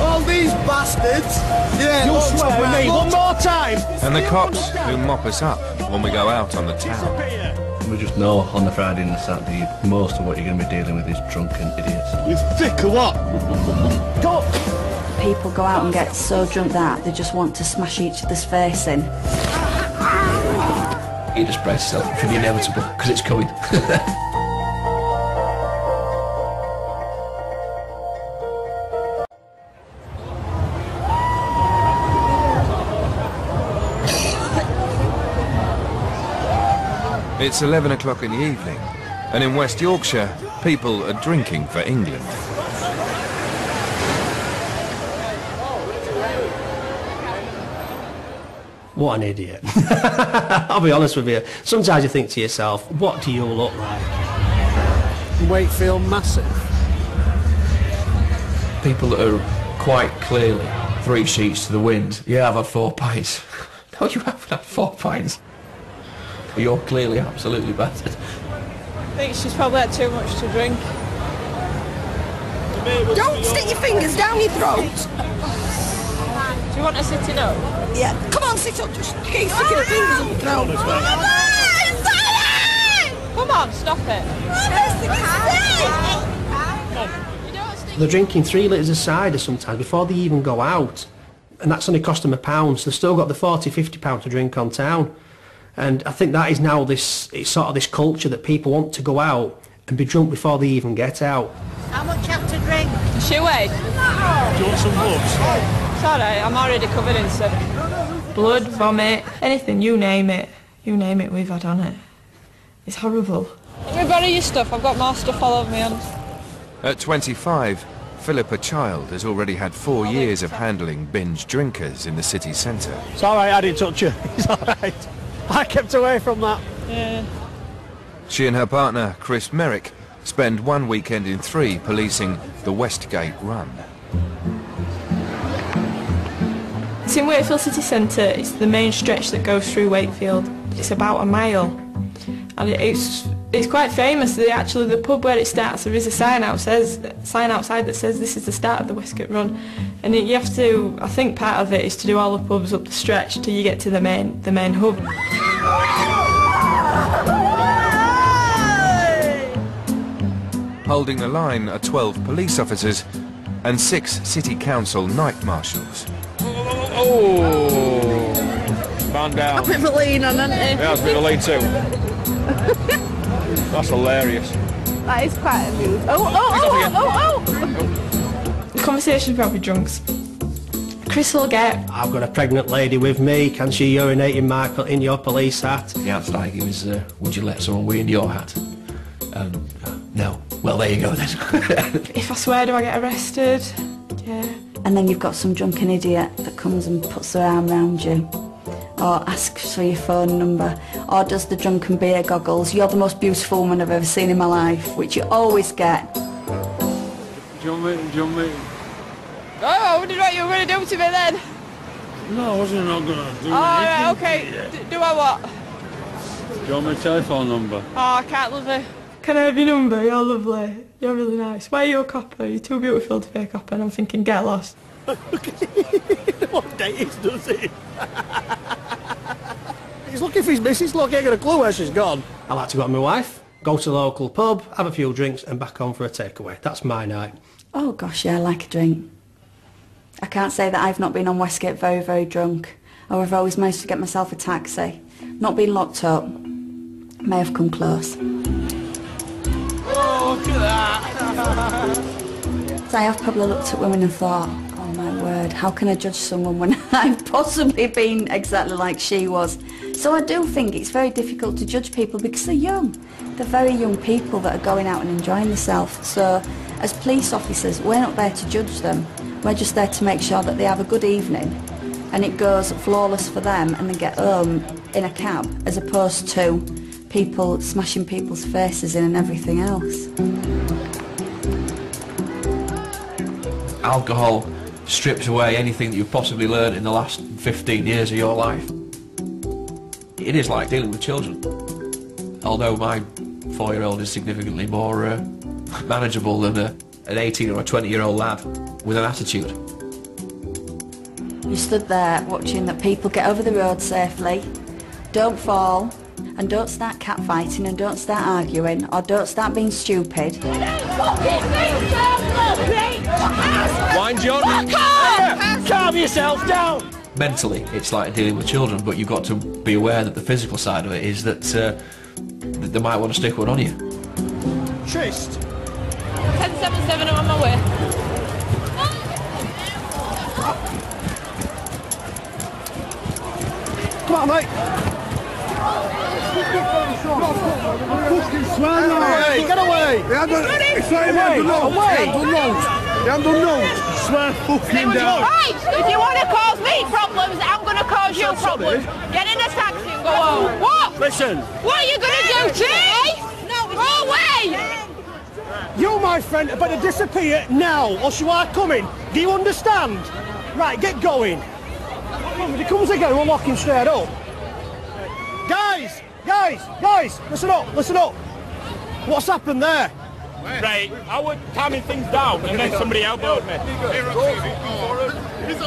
All these bastards! Yeah, You'll look, swear well, me one more time. And the cops who mop us up when we go out on the town. We just know on the Friday and the Saturday, most of what you're going to be dealing with is drunken idiots. You thick or what? Go. People go out and get so drunk that they just want to smash each other's face in. You just brace yourself for the inevitable, because it's coming. It's 11 o'clock in the evening, and in West Yorkshire, people are drinking for England. What an idiot. I'll be honest with you. Sometimes you think to yourself, what do you all look like? Wakefield massive. People that are quite clearly three sheets to the wind. Yeah, I've had four pints. no, you haven't had four pints. You're clearly absolutely battered. I think she's probably had too much to drink. Don't stick your fingers down your throat. Do you want her sitting up? Yeah, come on, sit up. Just keep sticking your fingers up your throat. Ah, come on, stop it. They're drinking three litres of cider sometimes before they even go out. And that's only cost them a pound. So they've still got the 40, 50 pound to drink on town. And I think that is now this, it's sort of this culture that people want to go out and be drunk before they even get out. How much you have to drink? Is she awake? Do you want some gloves? It's alright, I'm already covered in stuff. Blood, vomit, anything, you name it. You name it, we've had on it. It's horrible. Let me borrow your stuff, I've got more stuff all over me hands. At 25, Philippa Child has already had four years of handling binge drinkers in the city centre. It's all right, I didn't touch you. It's all right. I kept away from that. Yeah. She and her partner, Chris Merrick, spend one weekend in three policing the Westgate Run. It's in Wakefield City Centre. It's the main stretch that goes through Wakefield. It's about a mile, and it's it's quite famous. The, actually, the pub where it starts, there is a sign out says sign outside that says this is the start of the Westgate Run, and it, you have to. I think part of it is to do all the pubs up the stretch till you get to the main the main hub. Holding the line are 12 police officers and six city council night marshals. Oh, man down. A bit of a lean on, isn't it? Yeah, it's a bit of a lean too. That's hilarious. That is quite amusing. Oh, oh, oh, oh, oh, The conversation's probably drunks. Chris will get I've got a pregnant lady with me. Can she urinate in, my, in your police hat? The answer I give is, uh, would you let someone wee in your hat? Um, no. Well, there you go then. if I swear, do I get arrested? Yeah. And then you've got some drunken idiot that comes and puts their arm around you. Or asks for your phone number. Or does the drunken beer goggles. You're the most beautiful woman I've ever seen in my life. Which you always get. Do you want me? Do you want me? Oh, I wondered what you were going to do to me then. No, I wasn't not going to do anything. Alright, okay. D- do I what? Do you want my telephone number? Oh, I can't love it. Can I have your number? You're lovely. You're really nice. Why are you a copper? You're too beautiful to be a copper. And I'm thinking, get lost. what date is, does he? He's looking for his missus. Look, he ain't got a clue where she's gone. I like to go out with my wife, go to the local pub, have a few drinks and back home for a takeaway. That's my night. Oh gosh, yeah, I like a drink. I can't say that I've not been on Westgate very, very drunk. Or I've always managed to get myself a taxi. Not been locked up. May have come close. Oh, look at that. So I have probably looked at women and thought, my word, how can I judge someone when I've possibly been exactly like she was? So I do think it's very difficult to judge people because they're young. They're very young people that are going out and enjoying themselves. So as police officers, we're not there to judge them. We're just there to make sure that they have a good evening and it goes flawless for them and they get home in a cab as opposed to people smashing people's faces in and everything else. Alcohol strips away anything that you've possibly learned in the last 15 years of your life. It is like dealing with children. Although my four-year-old is significantly more uh, manageable than a, an 18 or a 20-year-old lad with an attitude. You stood there watching that people get over the road safely, don't fall, and don't start catfighting and don't start arguing or don't start being stupid. Wind your... Yeah, Calm yourself down! Mentally, it's like dealing with children, but you've got to be aware that the physical side of it is that, uh, that they might want to stick one on you. Trist! 1077, I'm on my way. Come on, mate! Get away! Get away! They haven't, it's not even Away, done loads. away. They haven't done loads. They haven't done loads. Swear fucking down. Right, if you want to cause me problems, I'm going to cause you problems. Eh? Get in a taxi and go home. What? Listen, What are you going to do to me? No, go away. you, my friend, better disappear now, or she are coming. Do you understand? Right, get going. If he comes again, we'll lock him straight up. Guys! Guys! Guys! Listen up! Listen up! What's happened there? Right, I was calming things down and then somebody elbowed me.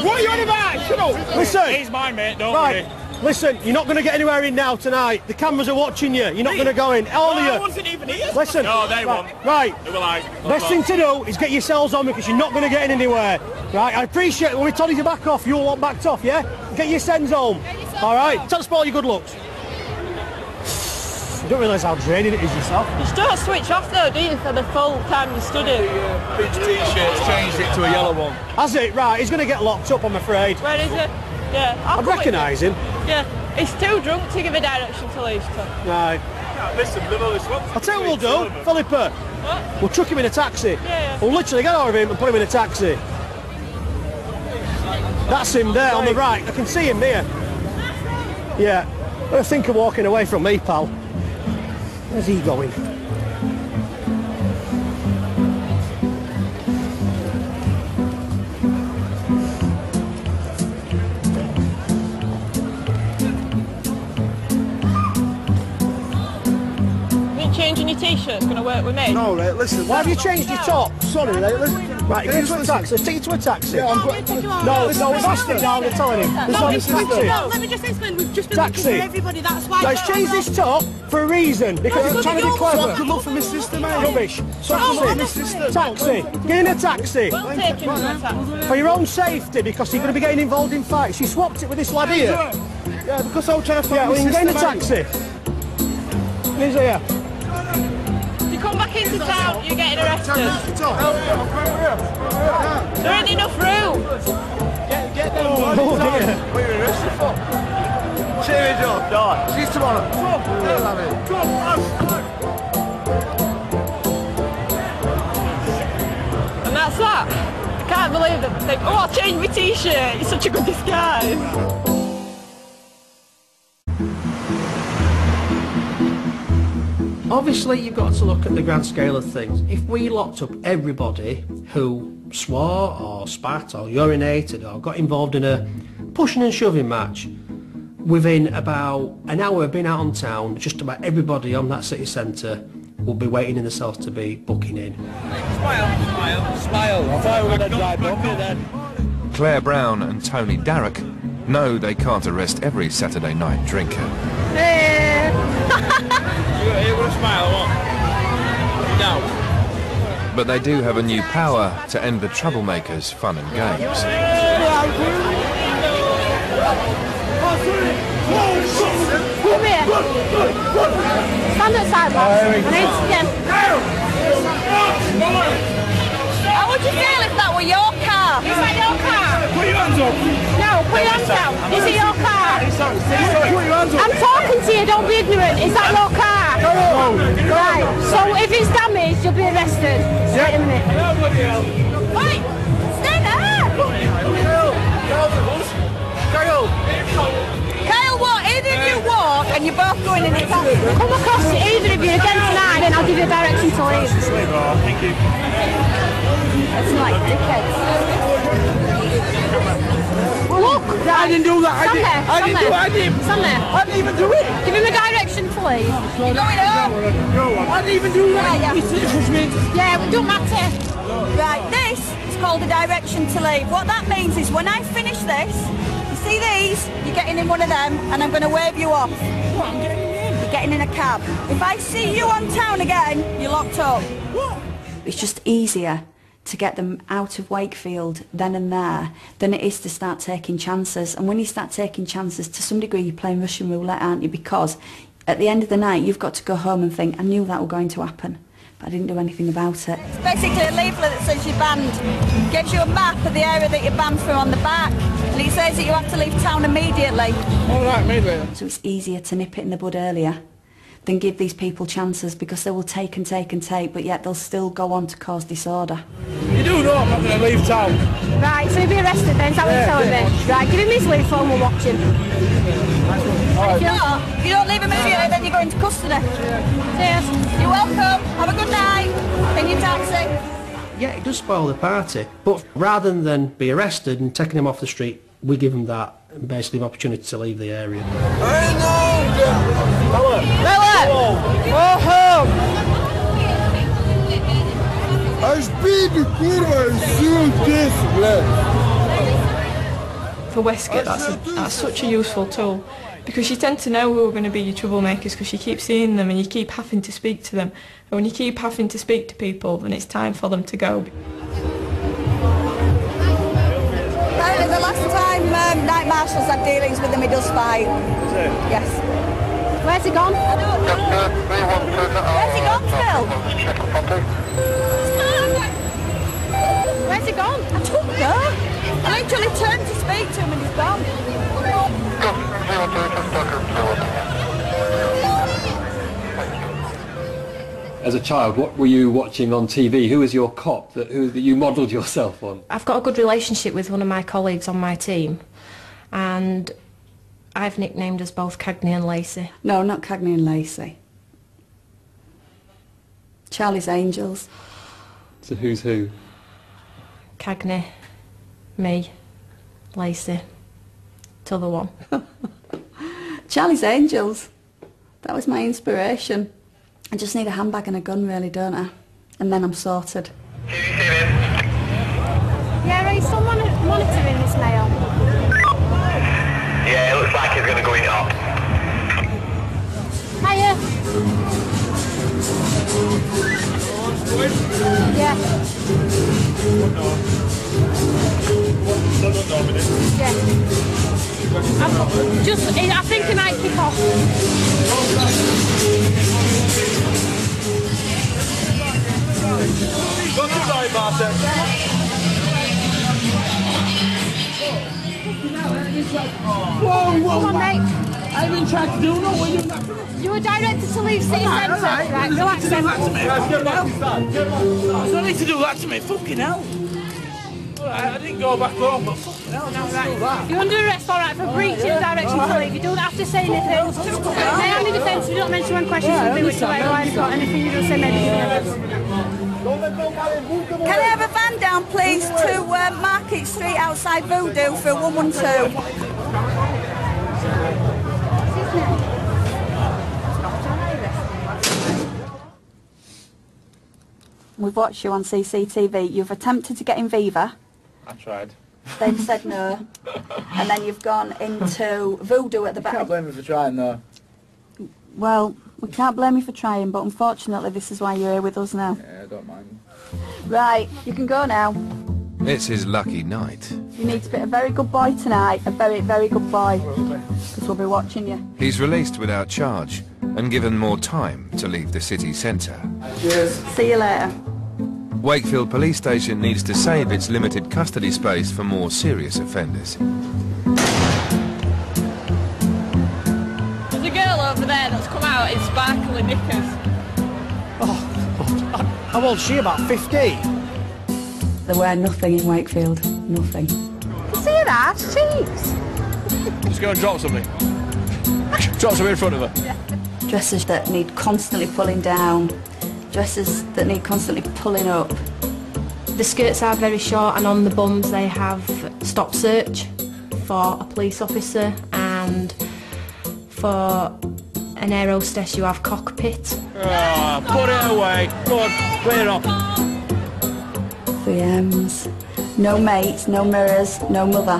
What are you on about? Shut up! Listen! He's mine, mate, don't Right, worry. listen, you're not going to get anywhere in now tonight. The cameras are watching you. You're not going to go in. All of I you. wasn't even here. Listen. No, they right, won't. Right. They were like, Best thing to do is get yourselves on because you're not going to get in anywhere. Right, I appreciate it. when we told you to back off, you'll want backed off, yeah? Get your sends home. All right? Tell us all your good looks. You don't realise how draining it is yourself. You just don't switch off though, do you, for the full time you study? Beach t-shirt's changed it to a yellow one. Has it? Right, he's going to get locked up, I'm afraid. Where is it? Yeah, I'll I'd recognise him. Yeah, he's too drunk to give a direction to Leicester. Right. listen, they've only. I'll tell you what we'll do, Philippa. Uh, what? We'll chuck him in a taxi. yeah. We'll literally get out of him and put him in a taxi. That's him there on the right. I can see him there. Yeah. I think of walking away from me, pal. Where's he going? You your t-shirt, it's going to work with me. No, right, listen. Why have you changed your top? Sorry, mate. Listen. Right, get into a taxi. Let's take you to a taxi. Yeah, I'm oh, go- No, no, we've asked him down. We're telling him. Let's No, it's taxi. no, let me just explain. We've just been Taxi. looking for everybody. That's why. Let's change this top for a reason because No, it's trying to be you're clever. welcome. Look for my sister, mate. Rubbish. No, Taxi. honestly. Taxi. Get in a taxi. We'll take him to a taxi. For your own safety, because you're going to be getting involved in fights. You swapped it with this lad here. Yeah, because I was trying to find Yeah, my well, you can get in a taxi. He's here. If back into town, you're getting arrested. There ain't enough room. Oh, dear. What are you arrested for? Cheers, Joe. See you tomorrow. Come on. Come on. Come on. And that's that. I can't believe them. Think, oh, I'll change my t-shirt. It's such a good disguise. Obviously, you've got to look at the grand scale of things. If we locked up everybody who swore or spat or urinated or got involved in a pushing and shoving match, within about an hour of being out on town, just about everybody on that city centre will be waiting in the cells to be booking in. Smile, smile, smile. I thought were going to drive up here then. Claire Brown and Tony Darrock know they can't arrest every Saturday night drinker. You, you want to smile or what? No. But they do have a new power to end the troublemakers' fun and games. Come here. Stand outside, lads. My name's Kim. How would you feel if that were your car? Is that your car? Put your hands up. No, put your hands down. Is it your car? Put your hands up. I'm talking to you, don't be ignorant. Is that your car? Right, so if it's damaged, you'll be arrested. Wait a minute. Wait, stay there! Kyle! Kyle, what? Either of you walk and you're both going in a taxi. Come across to either of you again tonight, then I'll give you a direction to leave. Thank you. It's like dickheads. Look. I didn't do that. I didn't. there, I didn't do it. I didn't. Stand there. I didn't even do it. Give him a direction to leave. You're going home. I didn't even do that. Right, yeah. It was me. Yeah, it don't matter. Right, this is called a direction to leave. What that means is when I finish this, see these, you're getting in one of them, and I'm going to wave you off. What, I'm getting in? You're getting in a cab. If I see you on town again, you're locked up. It's just easier to get them out of Wakefield then and there than it is to start taking chances. And when you start taking chances, to some degree you're playing Russian roulette, aren't you? Because at the end of the night, you've got to go home and think, I knew that was going to happen, I didn't do anything about it. It's basically a leaflet that says you're banned. Gives you a map of the area that you're banned from on the back. And it says that you have to leave town immediately. All right, immediately. So it's easier to nip it in the bud earlier than give these people chances because they will take and take and take, but yet they'll still go on to cause disorder. You do know I'm not going to leave town. Right, so he'll be arrested then, is that what you're telling me? Right, give him his leave phone, we'll watch him. If you're if you don't leave immediately, then you go into custody. Cheers. You're welcome. Have a good night. In your taxi. Yeah, it does spoil the party, but rather than be arrested and taking him off the street, we give him that basically an opportunity to leave the area. I know! Hello! Hello! Oh, For Westgate, that's, a, that's such a useful tool because you tend to know who are going to be your troublemakers because you keep seeing them and you keep having to speak to them. And when you keep having to speak to people, then it's time for them to go. Apparently the last time um, night marshals had dealings with him, he does fight. Yes. Where's he gone? Where's he gone, Phil? Where's he gone? I don't know. I literally turned to speak to him and he's gone. As a child, what were you watching on TV? Who was your cop that, who, that you modelled yourself on? I've got a good relationship with one of my colleagues on my team and I've nicknamed us both Cagney and Lacey. No, not Cagney and Lacey. Charlie's Angels. So who's who? Cagney, me, Lacey, t'other one. Charlie's Angels. That was my inspiration. I just need a handbag and a gun really, don't I? And then I'm sorted. Yeah, are you still monitoring this mail? Yeah, it looks like it's going to go in up. Hiya. Yeah. Yeah. I'm just, I think it might kick off. Go to right, Bartek. Whoa, whoa, Come on, mate. I haven't tried to do no what you're not You were directed to leave city Alright, centre. alright. Right, You relax need to then. do that to me. Fucking hell. There's no need to do that to me. Fucking hell. Alright, I didn't go back home, but fucking hell, no, do that. You're under arrest, all right, for breaching the direction to leave. You don't have to say anything. May I only defence you don't mention when questions Yeah, I will with you. understand, I got anything you don't say, maybe. Can I have a van down, please, to uh, Market Street outside Voodoo for 112? We've watched you on CCTV. You've attempted to get in Viva. I tried. They've said no. and then you've gone into Voodoo at the back. Can't blame me for trying though. Well, we can't blame you for trying, but unfortunately this is why you're here with us now. Yeah, I don't mind. Right, you can go now. It's his lucky night. You need to be a very good boy tonight. A very, very good boy. Because we'll be watching you. He's released without charge and given more time to leave the city centre. Cheers. See you later. Wakefield Police Station needs to save its limited custody space for more serious offenders. There's a girl over there that's come out in sparkling knickers. Oh, oh, how old's she? About 15? They wear nothing in Wakefield. Nothing. You See that? Cheeks. Just go and drop something. Drop something in front of her. Dresses that need constantly pulling down. Dresses that need constantly pulling up. The skirts are very short and on the bums they have stop search for a police officer and for an air hostess you have cockpit. Ah, put it away. Go on, clear off. 3Ms. No mates, no mirrors, no mother.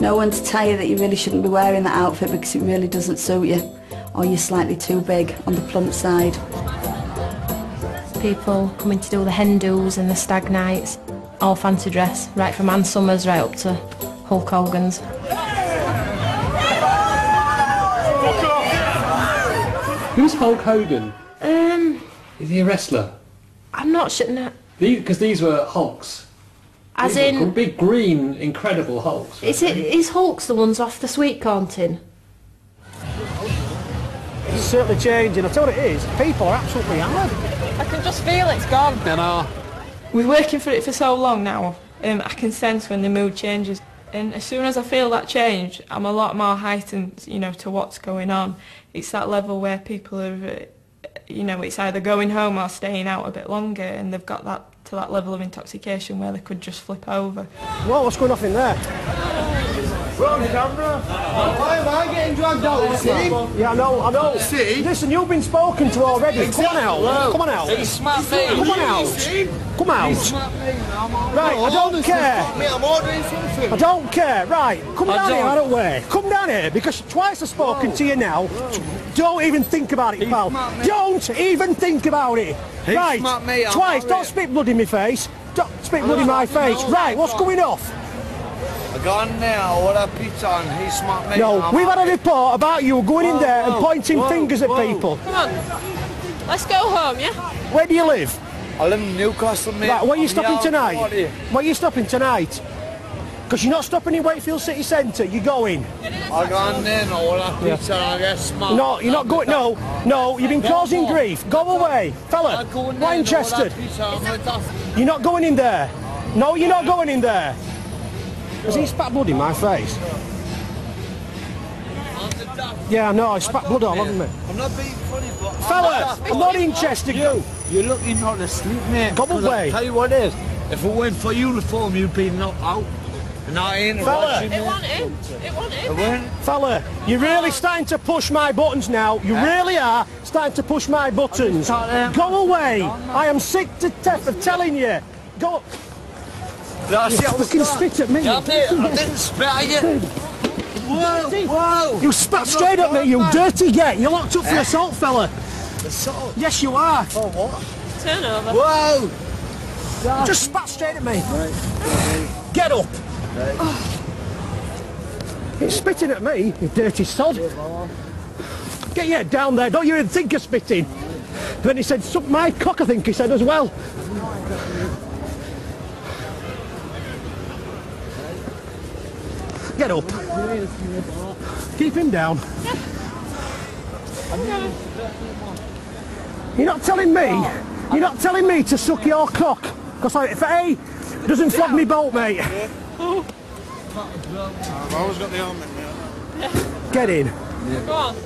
No one to tell you that you really shouldn't be wearing that outfit because it really doesn't suit you. Or you're slightly too big on the plump side. People coming to do the hen do's and the stag nights, all fancy dress, right from Ann Summers right up to Hulk Hogan's. Who's Hulk Hogan? Um, Is he a wrestler? I'm not sure. No. Because these were Hulks. As These were in, big green, incredible Hulks. is it is Hulk's the ones off the sweet corn tin? It's certainly changing. I tell you what it is, people are absolutely hammered. I can just feel it's gone. You know, We're working for it for so long now. Um, I can sense when the mood changes. And as soon as I feel that change, I'm a lot more heightened, you know, to what's going on. It's that level where people are, you know, it's either going home or staying out a bit longer, and they've got that to that level of intoxication where they could just flip over. Whoa, what's going off in there? On camera. Why am I getting dragged out? See? Yeah, I know, I know. See? Listen, you've been spoken to already. Come on out. Come on out. He smacked me. Come on out. Come out. He smacked me. I'm all Right, I don't care. I'm ordering something. I don't care. Right, come I down here, don't. out of way. Come down here, because twice I've spoken to you now. Don't even think about it, pal. Don't even think about it. He right, twice. Don't spit blood in my face. Don't spit blood in my face. Right, what's going off? I gone now. What a pizza on. He smacked me. No, I'm we've had a report about you going in Whoa, there and pointing whoa, fingers at people. Come on, let's go home, yeah? Where do you live? I live in Newcastle, mate. Right, where are you stopping tonight? what are you? Where are you stopping tonight? Because you're not stopping in Wakefield City Centre, you're going. I gone there now. What a pizza and I get smacked. No, you're not going. No, no, you've been causing grief. Go away, fella. go in there, Why now, interested? what a pizza, I'm like that. You're not going in there. No, you're not going in there. Has he spat blood in my face? Yeah, I know, I spat blood all over me. I'm not being funny, but I'm Fella, not that I'm not interested. You, you're lucky not to sleep, mate. Go 'cause away. I tell you what it is. If it weren't for uniform, you'd be knocked out. And I ain't Fella. watching It you. wasn't him. It wasn't It him. weren't. Fella, you're really starting to push my buttons now. You really are starting to push my buttons. Um, Go away. I am sick to death of telling you. Go. That's You it, fucking done. spit at me. Yeah, mate, I didn't spit at you. Whoa, whoa. You spat straight at me, you dirty get. You're locked up for Eh? assault, fella. Assault. Yes, you are. For what? Turn over. Whoa. You just spat straight at me. Get up. He's spitting at me, you dirty sod. Get your head down there. Don't you even think of spitting. Then he said, suck my cock, I think he said as well. Get up. Keep him down. You're not telling me, you're not telling me to suck your cock. Because if A doesn't flog me boat, mate, I've always got the arm in there. get in. Go on.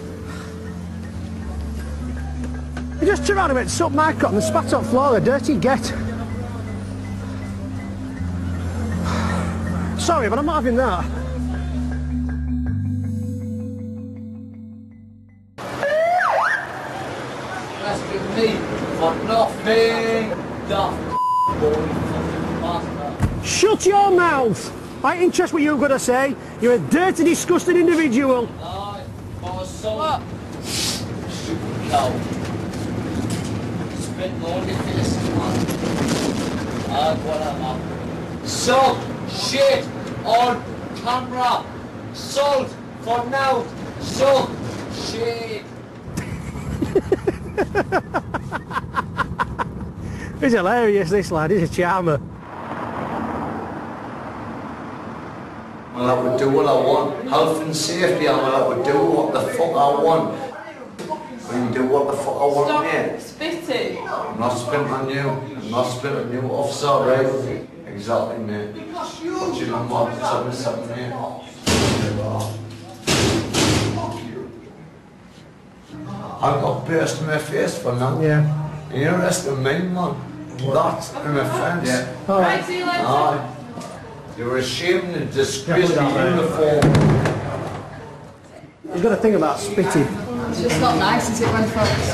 You just turned around and went, suck my cock and spat on floor, a dirty get. Sorry, but I'm not having that. For nothing. Shut your mouth! I ain't interested what you're going to say. You're a dirty, disgusting individual. Aye, for some stupid cow. Spit loaded this man. Ah. Salt shit on camera. Salt for now. Salt shit. He's hilarious, this lad. He's a charmer. Well, I would do what I want. Health and safety, I. I would do what the fuck I want. When you do what the fuck I want, Stop mate. spitting. I'm not spitting on you. I'm not spitting on you, officer, right? Exactly, mate. What's your number? Seven seven, mate. I got pierced in my face for now. Yeah. And you're arresting me, man. That's an offence. Yeah. All Right, right. see you later. Aye. You're ashamed and disgraced Yeah, the uniform. You've got a thing about spitting. It's just not nice, is it, when folks...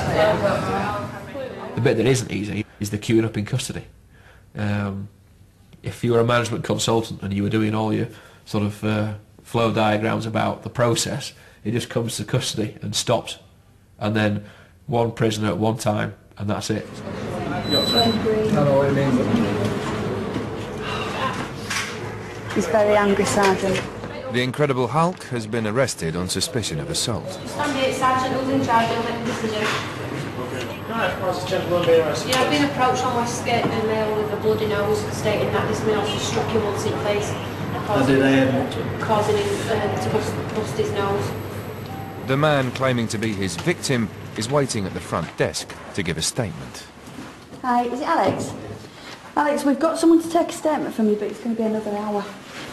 The bit that isn't easy is the queuing up in custody. Um, if you were a management consultant and you were doing all your sort of uh, flow diagrams about the process, it just comes to custody and stops. And then one prisoner at one time, and that's it. He's very angry, Sergeant. The Incredible Hulk has been arrested on suspicion of assault. Stand here, Sergeant, who's in charge of it, decision. Yeah, I've been approached on Westgate and Mail with a bloody nose stating that this man has struck him once in the face. Causing, causing him uh, to bust, bust his nose. The man claiming to be his victim is waiting at the front desk to give a statement. Hi, is it Alex? Alex, we've got someone to take a statement from you, but it's going to be another hour.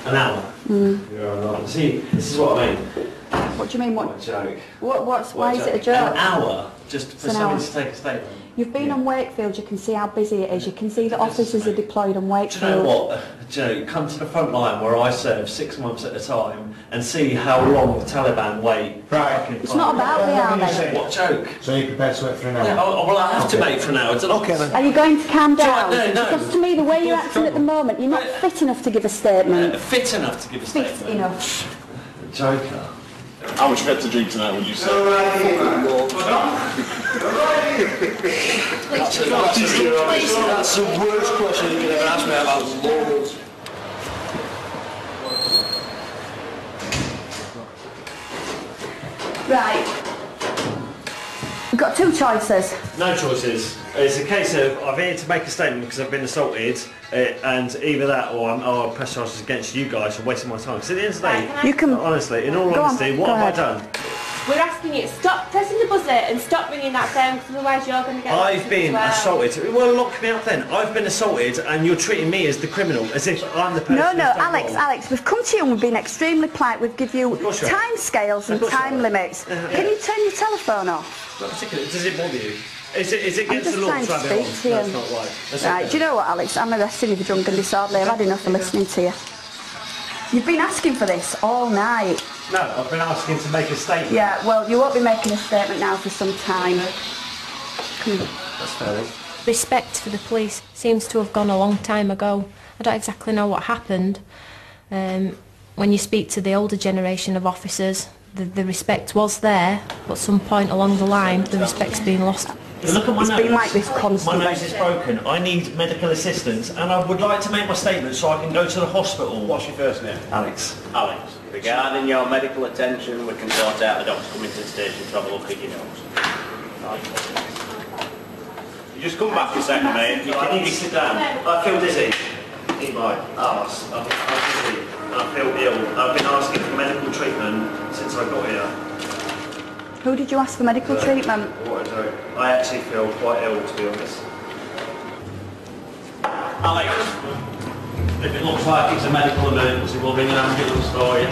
An hour? Mm. You're not. See, this is what I mean. What do you mean? What? What a joke. What? What's? What Why is it a joke? An hour just for someone hour. to take a statement. You've been on Wakefield. You can see how busy it is. You can see the officers are deployed on Do you know what? Uh, do you come to the front line where I serve six months at a time and see how long the Taliban wait. Right. It's not about the army. What joke? So you're prepared to wait for an hour? Yeah, oh, well, I have to wait for an hour. Okay then. Are you going to calm down? No, no. Because to me, the way you're acting at the moment, you're not fit enough to give a statement. Fit enough to give a statement. Fit statement. enough. Joker. How much you had to drink tonight, would you say? That's the worst question you could ever ask me about laws. Right. We've got two choices. No choices. It's a case of I'm here to make a statement because I've been assaulted, uh, and either that or I'm, or I press charges against you guys for wasting my time. Because at the end of the day, You can- honestly, in all Go on, honesty, what go have ahead. I done? We're asking you to stop pressing the buzzer and stop ringing that phone because otherwise you're going to get I've been as well. assaulted. Well, lock me up then. I've been assaulted, and you're treating me as the criminal, as if I'm the person. No, no, who's done Alex, wrong. Alex, we've come to you and we've been extremely polite. We've give you course you have. time scales and Of course you time have. limits. Uh, Can yeah. you turn your telephone off? Not particularly. Does it bother you? Is it, is it I'm against just the law to to have it speak on? to you. That's not right. That's Right, okay. do you know what, Alex? I'm arresting you for drunk and disorderly. I've had enough of listening to you. You've been asking for this all night. No, I've been asking to make a statement. Yeah, well, you won't be making a statement now for some time. That's fair enough. Respect for the police seems to have gone a long time ago. I don't exactly know what happened. Um, when you speak to the older generation of officers, the, the respect was there, but some point along the line, the respect's been lost. Look at my It's nose. been like this constantly. My nose is broken. I need medical assistance, and I would like to make my statement so I can go to the hospital. What's your first name? Alex. Alex. Regarding your medical attention, we can sort out the doctor coming to the station to have a look at your nose. You just come back a second, mate. You I can need to sit down. I feel dizzy. Right. Ah, Oh, I'm, I'm dizzy. I feel ill. I've been asking for medical treatment since I got here. Who did you ask for medical treatment? What I do. I actually feel quite ill, to be honest. Alex, if it looks like it's a medical emergency, we'll ring an ambulance for you.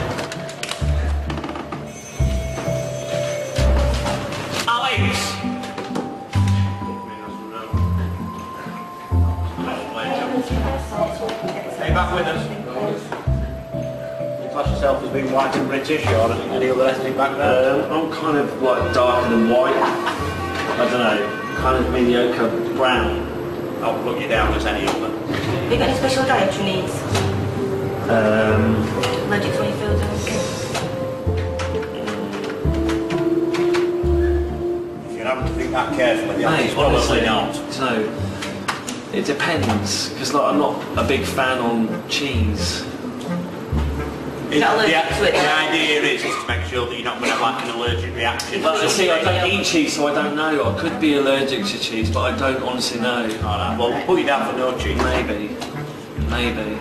Alex! Stay back with us. You class yourself as being white and British or any other ethnic background? Um, I'm kind of like darker than white. I don't know, kind of mediocre brown. I'll put you down as any other. Have you got any special dietary needs? Um, Magic to any foods or anything? If you haven't to think that carefully, yeah, Mate, it's probably honestly, not. No, it depends because like I'm not a big fan on cheese. It, the, Not allergic to it. the idea is, is to make sure that you're not going to have like an allergic reaction. Well, to see, I don't eat cheese, so I don't know. I could be allergic to cheese, but I don't honestly know. Alright, well, we'll put you down for no cheese. Maybe, maybe.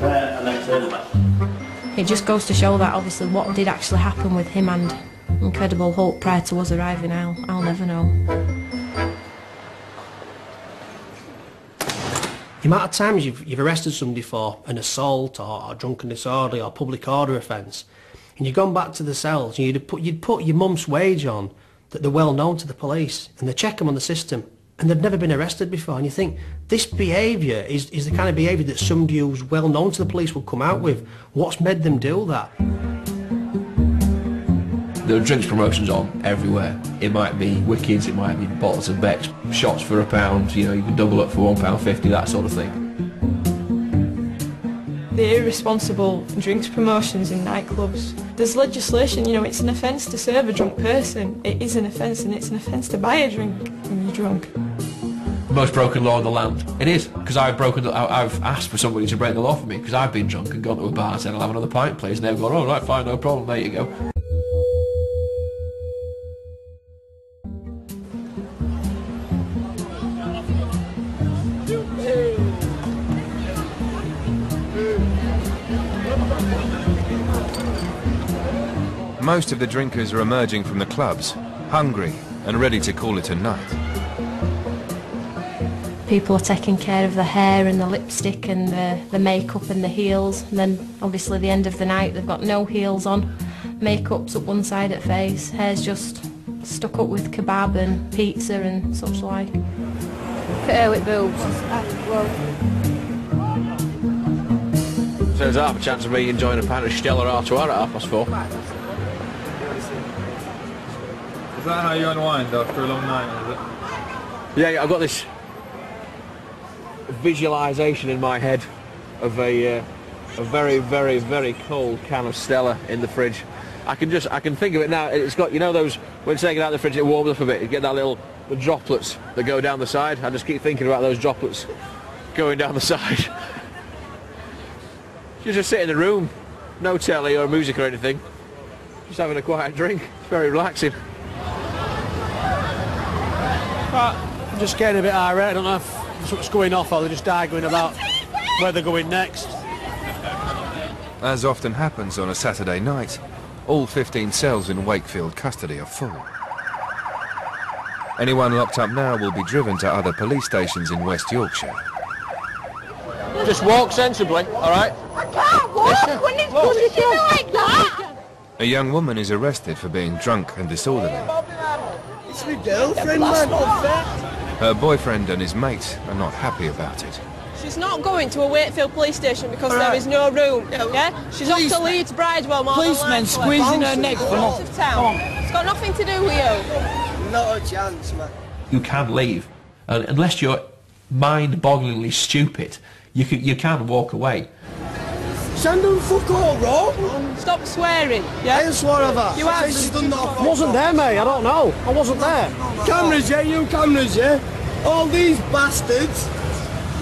There, and then turn left. It just goes to show that obviously what did actually happen with him and Incredible Hulk prior to us arriving, I'll, I'll never know. The amount of times you've, you've arrested somebody for an assault or, drunken disorderly or public order offence, and you've gone back to the cells and you'd put, you'd put your mum's wage on that they're well known to the police and they check them on the system and they've never been arrested before and you think this behaviour is, is the kind of behaviour that somebody who's well known to the police would come out with. What's made them do that? The There are drinks promotions on everywhere. It might be WKDs, it might be bottles of Beck's, shots for a pound, you know, you can double up for one pound fifty, that sort of thing. The irresponsible drinks promotions in nightclubs. There's legislation, you know, it's an offence to serve a drunk person. It is an offence and it's an offence to buy a drink when you're drunk. The most broken law in the land. It is, because I've broken, the, I- I've asked for somebody to break the law for me, because I've been drunk and gone to a bar and said I'll have another pint please, and they've gone, oh right, fine, no problem, there you go. Most of the drinkers are emerging from the clubs, hungry and ready to call it a night. People are taking care of the hair and the lipstick and the, the makeup and the heels. And then obviously the end of the night they've got no heels on. Makeup's up one side at face. Hair's just stuck up with kebab and pizza and such like. Look her with boobs. So there's half a chance of me enjoying a pint of Stella Artois at half past four. Is that how you unwind after a long night, is it? Yeah, I've got this visualisation in my head of a, uh, a very, very, very cold can of Stella in the fridge. I can just, I can think of it now. It's got, you know, those when it out of the fridge, it warms up a bit. You get that little the droplets that go down the side. I just keep thinking about those droplets going down the side. you just sit in the room, no telly or music or anything, just having a quiet drink. It's very relaxing. I'm just getting a bit irate. I don't know if what's going off or they're just arguing about where they're going next. As often happens on a Saturday night, all 15 cells in Wakefield custody are full. Anyone locked up now will be driven to other police stations in West Yorkshire. Just walk sensibly, all right? I can't walk when it's pushing like that. A young woman is arrested for being drunk and disorderly. It's my girlfriend, man. Her boyfriend and his mate are not happy about it. She's not going to a Wakefield police station because there is no room. Yeah, she's off to Leeds Bridewell more Policemen squeezing her neck for Out nothing. of town. It's got nothing to do with you. Not a chance, man. you can leave. And unless you're mind-bogglingly stupid, you can, you can walk away. Send them fuck all, bro. Stop swearing. Yeah. I ain't swore at her. You have. She's done that. I wasn't there, mate. I don't know. I wasn't there. Cameras, yeah. You cameras, yeah. All these bastards.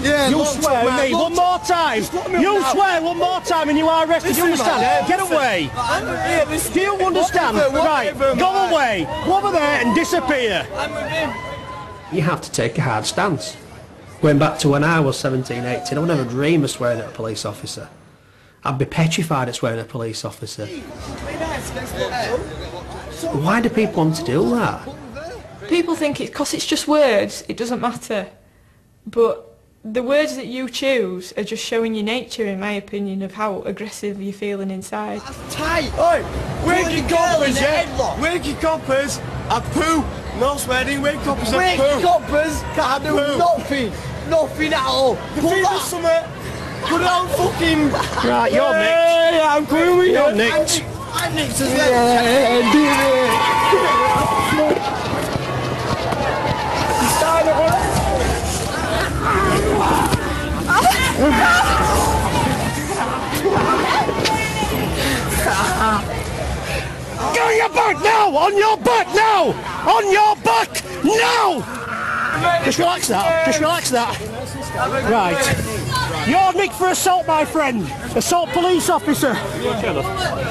Yeah. You swear up, at mate. me one more time. Just lock me up You now. swear one more time and you are arrested. You understand? man, Get away. I'm here, listen. Do you understand? Whatever, Right, whatever, go man. away. Go over there and disappear. I'm with him. You have to take a hard stance. Going back to when I was 17, 18, I would never dream of swearing at a police officer. I'd be petrified at swearing at a police officer. Why do people want to do that? People think it's because it's just words, it doesn't matter. But the words that you choose are just showing your nature, in my opinion, of how aggressive you're feeling inside. Tight. Oi, wakey coppers, yeah? Wakey coppers are poo. No swearing, wakey coppers are poo. Wakey coppers can't do nothing. Nothing at all. The feel Put on fucking... Right, you're nicked. Yeah, I'm coming with You're you. nicked. I'm nicked as well. Yeah, do it. Go on your back now! On your back now! On your back now! Just relax that. Just relax that. Right. You're nicked for assault, my friend. Assault police officer.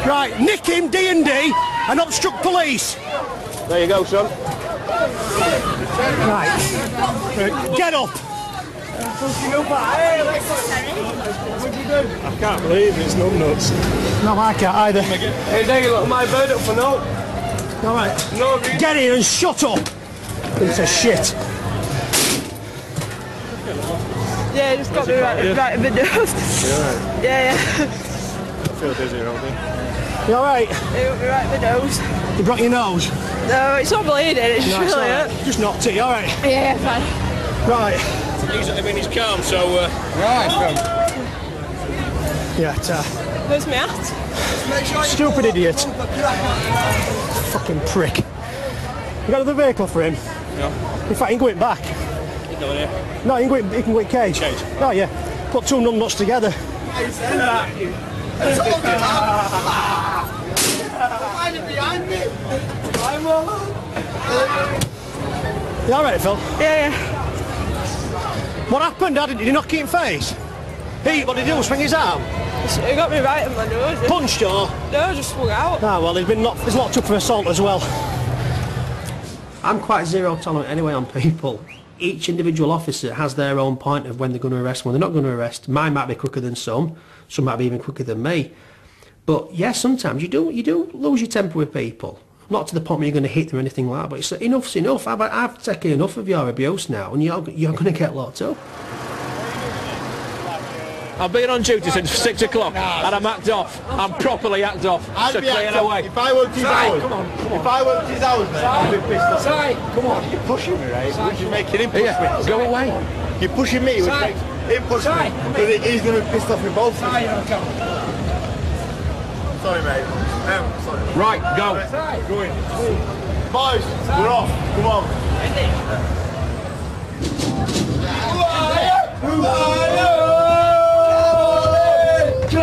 Right. Nick him, D&D, and obstruct police. There you go, son. Right. Get up. I can't believe it's no nuts. No, I can't either. Hey, there you look my bird up for no. All right. No, Get here and shut up. Piece of shit. Yeah, just got me right, right in the nose. Yeah, Yeah, yeah. I feel dizzy around here. You all right? It got me right in the nose. You broke your nose? No, it's not bleeding, it's No, it's really all right. hurt. Just knocked it. You all right? Yeah, fine. Right. He's, I mean, he's calm, so... Uh, Right. Yeah, ta. Where's my hat? Stupid idiot. Fucking prick. You got another vehicle for him? Yeah. In fact, you can go in back. You go. No, you can go in, you can go in cage. Cage. Oh, yeah. Put two num nuts together. behind me. I'm You alright, Phil? Yeah, yeah. What happened, Dad? Did he knock you in the face? He, what did he do? Swing his arm? He got me right in my nose. Punched or? No, just swung out. Ah, well, he's been locked, he's locked up for assault as well. I'm quite zero tolerant anyway on people. Each individual officer has their own point of when they're going to arrest, when they're not going to arrest. Mine might be quicker than some. Some might be even quicker than me. But yeah, sometimes you do you do lose your temper with people. Not to the point where you're going to hit them or anything like that. But it's enough's enough. I've, I've taken enough of your abuse now, and you're you're going to get locked up. I've been on duty since six o'clock and I'm act off. I'm properly act off. I'd so be clear away. If I worked his Si, hours, come on, come on. if I worked his hours, mate, I'd be pissed off. Si, come on, you're pushing me, right? Which is making him push Here, me. go away. You're pushing me, which Si. makes him push Si, me. Because he's going to be pissed off with both of Si, us. Sorry, mate. Um, sorry. Right, go. Go in. Boys, we're off. Come on.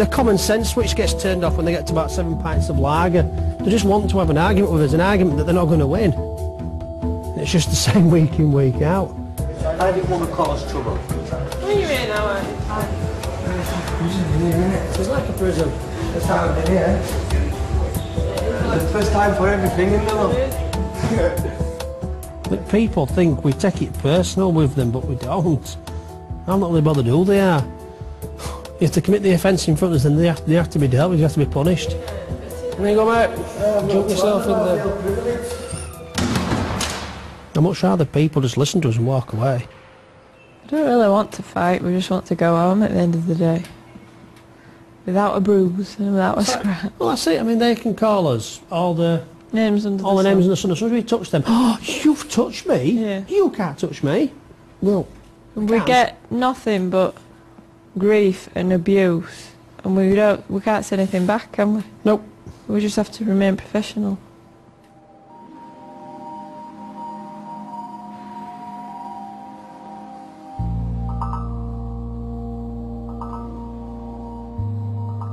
The common sense switch gets turned off when they get to about seven pints of lager. They just want to have an argument with us, an argument that they're not going to win. It's just the same week in, week out. I didn't want to cause trouble. What are you in now? It's like a prison. That's how I did here. The first time for everything in the love. But people think we take it personal with them, but we don't. I'm not really bothered who they are. If they commit the offence in front of us, then they have, they have to be dealt with, they have to be punished. There you go, mate. Jump yourself in there. I'd much rather people just listen to us and walk away. I don't really want to fight, we just want to go home at the end of the day. Without a bruise and without a scratch. Well, that's it. I mean, they can call us all the names under all the, the names sun. in the sun. As soon as we touch them, oh, you've touched me. Yeah. You can't touch me. Well, And we get nothing but grief and abuse, and we don't, we can't say anything back, can we? Nope. We just have to remain professional.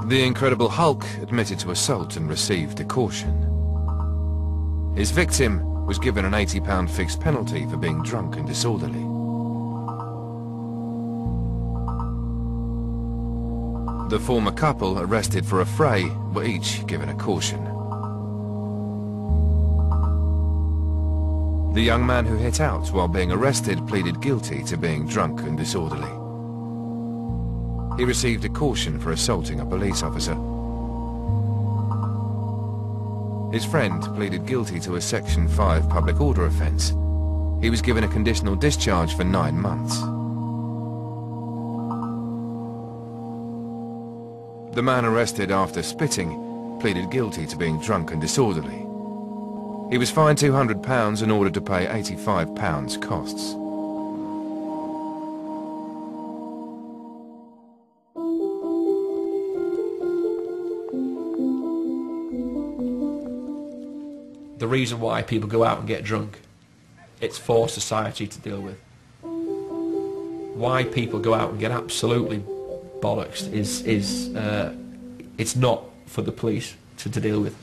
The Incredible Hulk admitted to assault and received a caution. His victim was given an £80 fixed penalty for being drunk and disorderly. The former couple arrested for affray were each given a caution. The young man who hit out while being arrested pleaded guilty to being drunk and disorderly. He received a caution for assaulting a police officer. His friend pleaded guilty to a Section 5 public order offence. He was given a conditional discharge for nine months. The man arrested after spitting pleaded guilty to being drunk and disorderly. He was fined £200 and ordered to pay £85 costs. the reason why people go out and get drunk. It's for society to deal with. Why people go out and get absolutely bollocks is is uh, it's not for the police to, to deal with.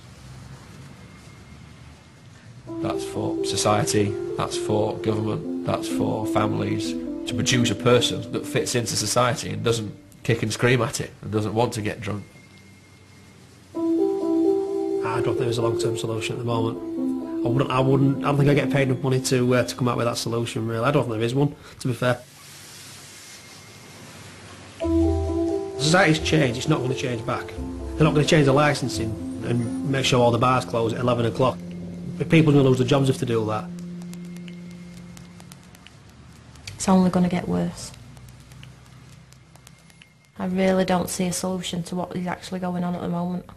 That's for society. That's for government. That's for families to produce a person that fits into society and doesn't kick and scream at it and doesn't want to get drunk. I don't think there's a long-term solution at the moment. I wouldn't, I wouldn't, I don't think I get paid enough money to uh, to come out with that solution. Really, I don't think there is one. To be fair, society's changed. It's not going to change back. They're not going to change the licensing and make sure all the bars close at 11 o'clock. People are going to lose their jobs if they do that. It's only going to get worse. I really don't see a solution to what is actually going on at the moment.